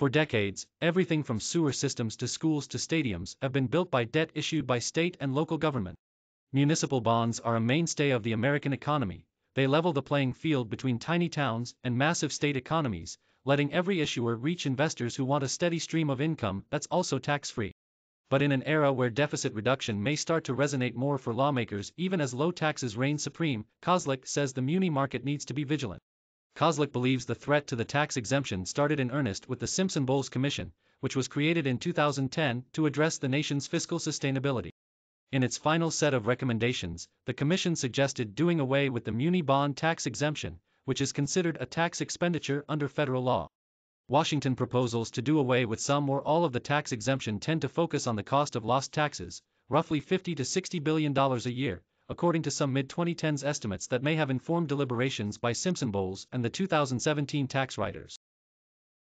For decades, everything from sewer systems to schools to stadiums have been built by debt issued by state and local government. Municipal bonds are a mainstay of the American economy, they level the playing field between tiny towns and massive state economies, letting every issuer reach investors who want a steady stream of income that's also tax free. But in an era where deficit reduction may start to resonate more for lawmakers even as low taxes reign supreme, Kozlik says the muni market needs to be vigilant. Kozlik believes the threat to the tax exemption started in earnest with the Simpson-Bowles Commission, which was created in 2010 to address the nation's fiscal sustainability. In its final set of recommendations, the Commission suggested doing away with the muni bond tax exemption, which is considered a tax expenditure under federal law. Washington proposals to do away with some or all of the tax exemption tend to focus on the cost of lost taxes, roughly 50 to 60 billion dollars a year, according to some mid-2010s estimates that may have informed deliberations by Simpson Bowles and the 2017 tax writers.